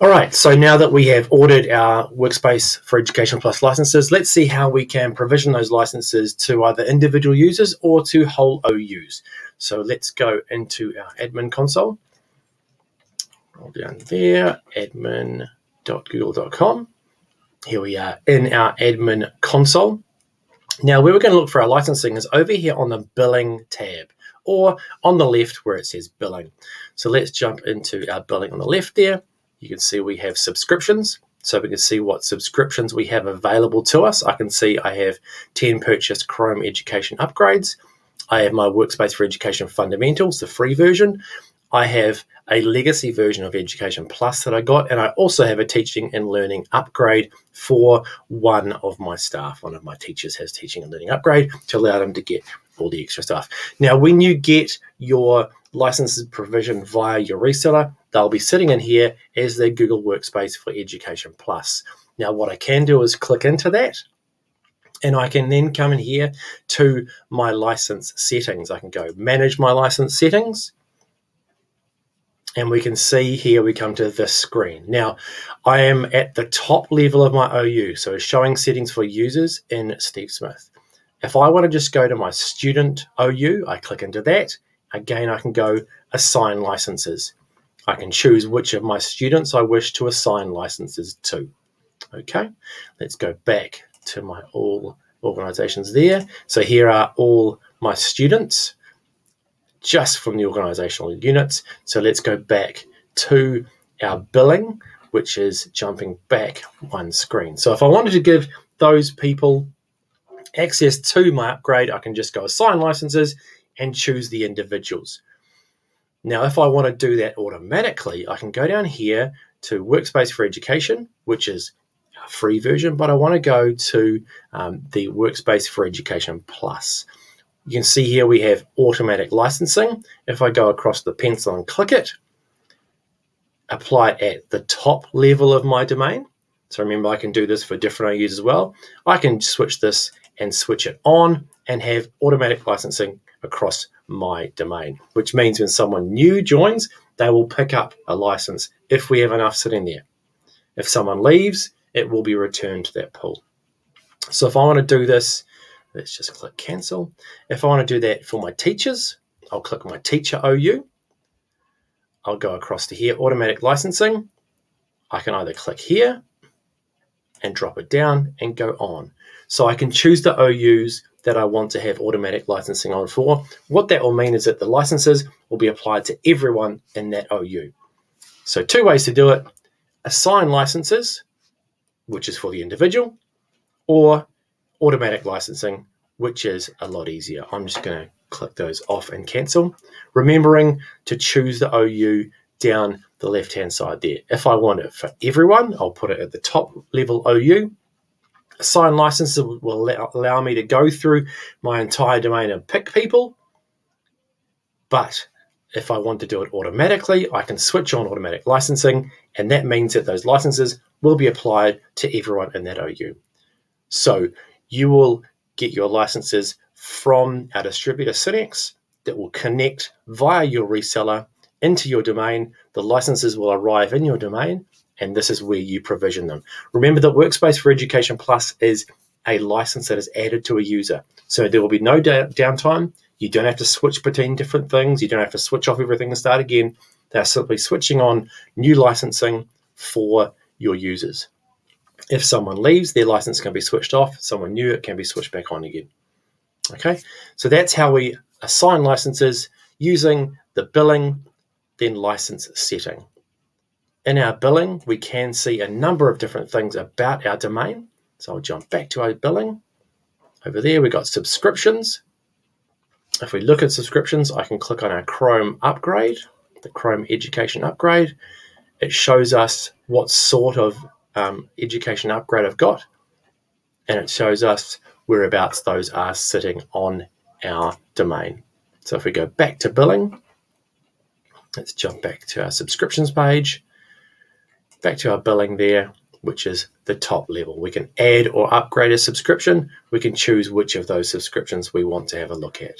All right, so now that we have ordered our Workspace for Education Plus licenses, let's see how we can provision those licenses to either individual users or to whole OUs. So let's go into our admin console. Roll down there, admin.google.com. Here we are in our admin console. Now, where we're going to look for our licensing is over here on the billing tab or on the left where it says billing. So let's jump into our billing on the left there you can see we have subscriptions. So we can see what subscriptions we have available to us. I can see I have 10 purchased Chrome Education upgrades. I have my Workspace for Education Fundamentals, the free version. I have a legacy version of Education Plus that I got, and I also have a teaching and learning upgrade for one of my staff. One of my teachers has teaching and learning upgrade to allow them to get all the extra stuff. Now, when you get your licenses provision via your reseller, they'll be sitting in here as their Google Workspace for Education Plus. Now, what I can do is click into that and I can then come in here to my license settings. I can go manage my license settings. And we can see here we come to this screen. Now, I am at the top level of my OU, so showing settings for users in Steve Smith. If I want to just go to my student OU, I click into that. Again, I can go assign licenses. I can choose which of my students I wish to assign licenses to. Okay, let's go back to my all organizations there. So here are all my students just from the organizational units. So let's go back to our billing, which is jumping back one screen. So if I wanted to give those people access to my upgrade, I can just go assign licenses and choose the individuals. Now, if I want to do that automatically, I can go down here to Workspace for Education, which is a free version, but I want to go to um, the Workspace for Education Plus. You can see here we have automatic licensing. If I go across the pencil and click it, apply it at the top level of my domain. So remember, I can do this for different OUs as well. I can switch this and switch it on and have automatic licensing across my domain, which means when someone new joins, they will pick up a license if we have enough sitting there. If someone leaves, it will be returned to that pool. So if I want to do this, let's just click cancel. If I want to do that for my teachers, I'll click my teacher OU. I'll go across to here, automatic licensing. I can either click here and drop it down and go on. So I can choose the OUs that I want to have automatic licensing on for. What that will mean is that the licenses will be applied to everyone in that OU. So, two ways to do it assign licenses, which is for the individual, or automatic licensing, which is a lot easier. I'm just going to click those off and cancel, remembering to choose the OU down the left hand side there. If I want it for everyone, I'll put it at the top level OU Assign licenses will allow, me to go through my entire domain and pick people. But if I want to do it automatically, I can switch on automatic licensing, and that means that those licenses will be applied to everyone in that OU. So you will get your licenses from our distributor Synnex that will connect via your reseller into your domain. The licenses will arrive in your domain, and this is where you provision them. Remember that Workspace for Education Plus is a license that is added to a user. So there will be no da- downtime. You don't have to switch between different things. You don't have to switch off everything and start again. They're simply switching on new licensing for your users. If someone leaves, their license can be switched off. Someone new, it can be switched back on again. Okay, so that's how we assign licenses using the billing, then license setting. In our billing, we can see a number of different things about our domain. So I'll jump back to our billing. Over there, we've got subscriptions. If we look at subscriptions, I can click on our Chrome upgrade, the Chrome education upgrade. It shows us what sort of um, education upgrade I've got, and it shows us whereabouts those are sitting on our domain. So if we go back to billing, let's jump back to our subscriptions page back to our billing there, which is the top level. We can add or upgrade a subscription. We can choose which of those subscriptions we want to have a look at.